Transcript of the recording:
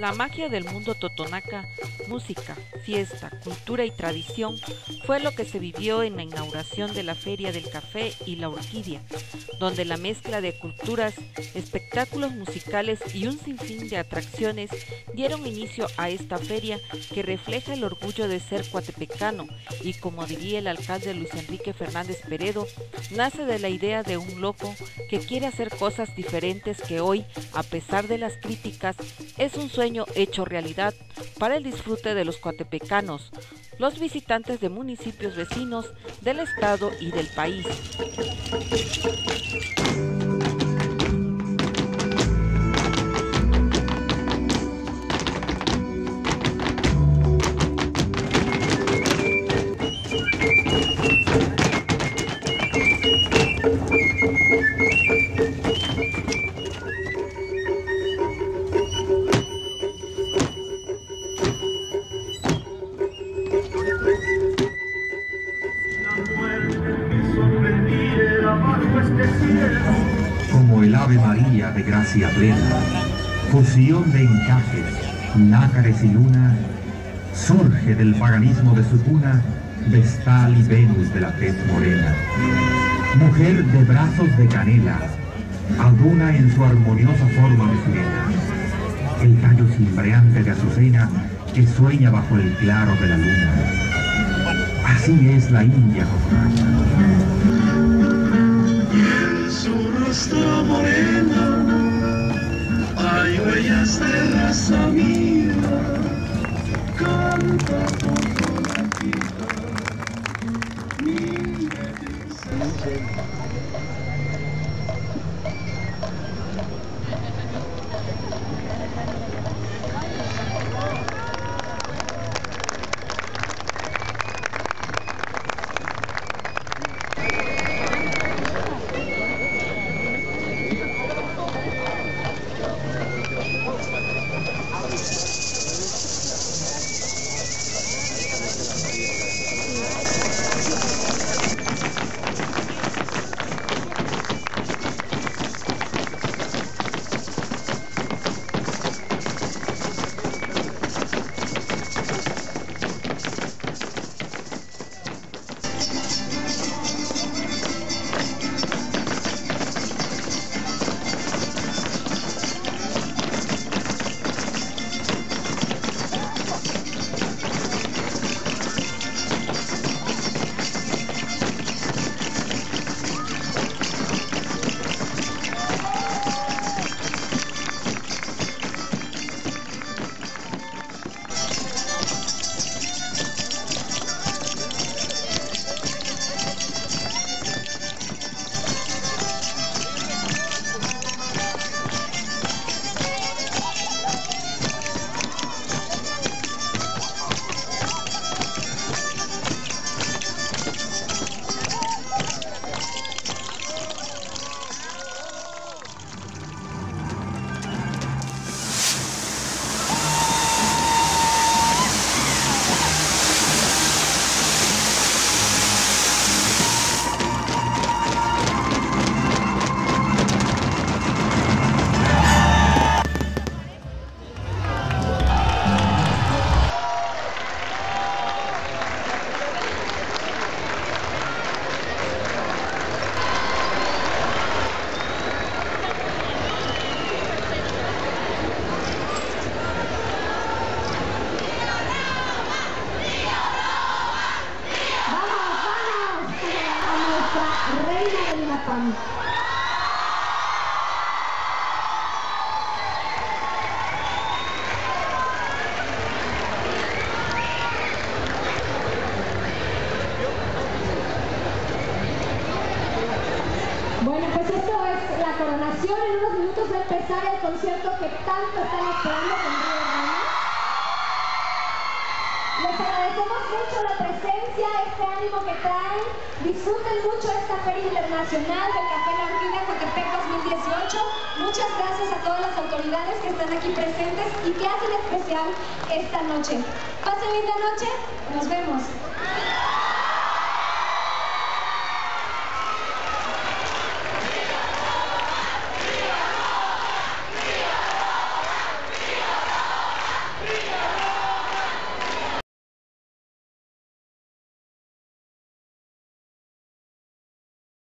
La magia del mundo totonaca, música, fiesta, cultura y tradición fue lo que se vivió en la inauguración de la Feria del Café y la Orquídea, donde la mezcla de culturas, espectáculos musicales y un sinfín de atracciones dieron inicio a esta feria que refleja el orgullo de ser cuatepecano y como diría el alcalde Luis Enrique Fernández Peredo, nace de la idea de un loco que quiere hacer cosas diferentes que hoy, a pesar de las críticas, es un sueño hecho realidad para el disfrute de los coatepecanos, los visitantes de municipios vecinos del estado y del país. De gracia plena, fusión de encajes, nácares y luna, surge del paganismo de su cuna, Vestal y Venus de la tez morena. Mujer de brazos de canela, alguna en su armoniosa forma de sirena. El tallo cimbreante de azucena que sueña bajo el claro de la luna. Así es la India rostro moreno. Hay huellas de raza mía. Canta por la vida mi That's my Bueno, pues esto es la coronación. En unos minutos va a empezar el concierto que tanto están esperando presencia, este ánimo que traen. Disfruten mucho esta Feria Internacional del Café La Orquídea Cotepec 2018. Muchas gracias a todas las autoridades que están aquí presentes y que hacen especial esta noche. Pasen linda noche. Nos vemos.